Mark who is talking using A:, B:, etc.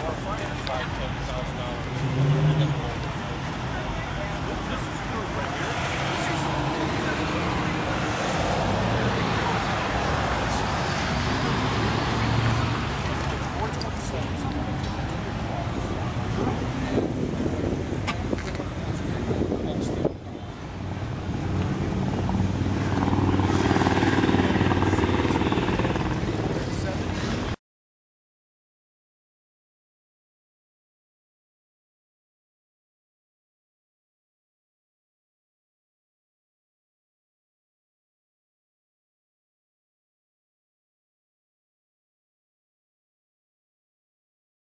A: Well,